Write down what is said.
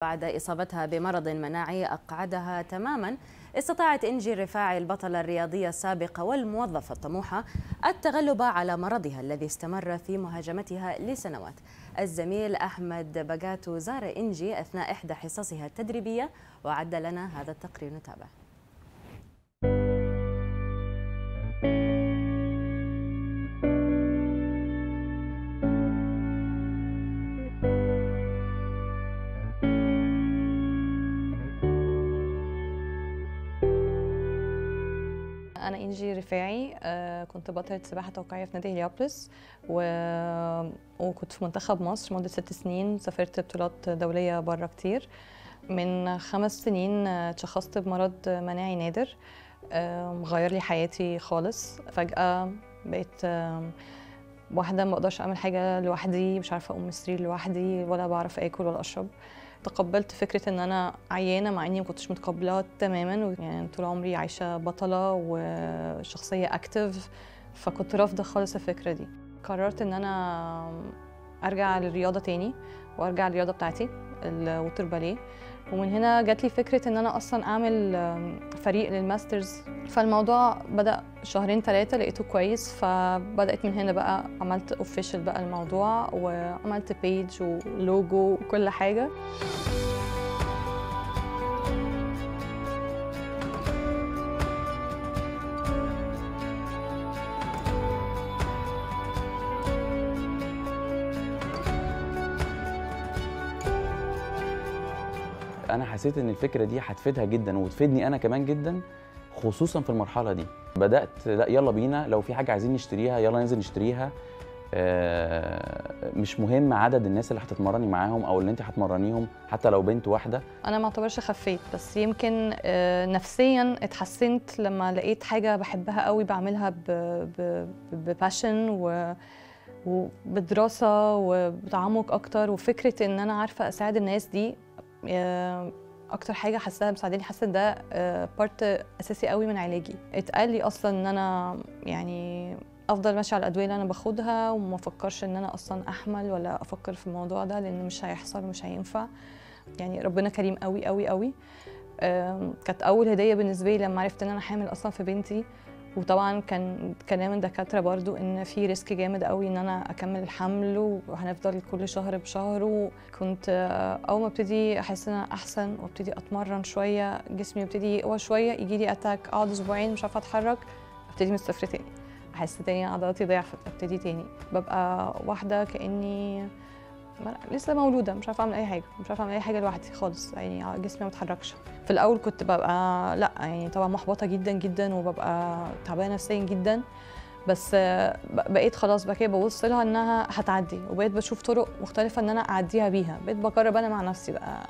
بعد إصابتها بمرض مناعي أقعدها تماما استطاعت إنجي الرفاعي البطلة الرياضية السابقة والموظفة الطموحة التغلب على مرضها الذي استمر في مهاجمتها لسنوات. الزميل أحمد بقاتو زار إنجي أثناء إحدى حصصها التدريبية وعد لنا هذا التقرير نتابع. أنا إنجي رفاعي آه، كنت بطلة سباحة توقيعية في نادي هليوبلس و... وكنت في منتخب مصر مدة ست سنين سافرت بطولات دولية بره كتير. من خمس سنين آه، اتشخصت بمرض مناعي نادر مغير لي حياتي خالص. فجأة بقيت واحدة ما بقدرش أعمل حاجة لوحدي مش عارفة أقوم من السرير لوحدي ولا بعرف آكل ولا أشرب. تقبلت فكرة إن أنا عيانة مع إني ما كنتش متقبلاها تماما يعني طول عمري عايشة بطلة وشخصية أكتف فكنت رافضة خالص الفكرة دي. قررت إن أنا أرجع للرياضة تاني وأرجع للرياضة بتاعتي ال water ballet ومن هنا جات لي فكرة إن أنا أصلا أعمل فريق لل masters فالموضوع بدأ شهرين ثلاثة لقيته كويس فبدأت من هنا بقى عملت official بقى الموضوع وعملت page و logo وكل حاجة. أنا حسيت إن الفكرة دي هتفيدها جدا وتفيدني أنا كمان جدا خصوصا في المرحلة دي. بدأت لا يلا بينا لو في حاجة عايزين نشتريها يلا ننزل نشتريها. آه، مش مهم عدد الناس اللي هتتمرني معاهم أو اللي انت هتمرنيهم حتى لو بنت واحدة. أنا ما اعتبرش خفيت بس يمكن آه، نفسيا اتحسنت لما لقيت حاجة بحبها قوي بعملها بباشن و وبدراسه وبتعمق أكتر وفكرة إن أنا عارفة أساعد الناس دي آه، أكتر حاجة حاساها مساعداني حاسة ده part أساسي قوي من علاجي. اتقال لي أصلا إن أنا يعني أفضل ماشية على الأدوية اللي أنا باخدها وما أفكرش إن أنا أصلا أحمل ولا أفكر في الموضوع ده لأن مش هيحصل ومش هينفع. يعني ربنا كريم قوي قوي قوي. كانت أول هدية بالنسبة لي لما عرفت إن أنا حامل أصلا في بنتي. وطبعا كان كلام الدكاتره برضو إن في risk جامد قوي إن أنا أكمل الحمل وهنفضل كل شهر بشهر وكنت آه، أول ما ابتدي أحس إن أنا أحسن وابتدي أتمرن شوية جسمي يبتدي يقوى شوية يجي لي attack أقعد أسبوعين مش عارفة أتحرك أبتدي من الصفر تاني. أحس تاني عضلاتي ضعفت أبتدي تاني. ببقى واحدة كأني لسه مولودة مش عارفة أعمل أي حاجة مش عارفة أعمل أي حاجة لوحدي خالص يعني جسمي ما بيتحركش. في الأول كنت ببقى لأ يعني طبعا محبطة جدا جدا وببقى تعبانة نفسيا جدا بس آه، بقيت خلاص بقى كده ببص لها إنها هتعدي وبقيت بشوف طرق مختلفة إن أنا أعديها بيها بقيت بجرب أنا مع نفسي بقى.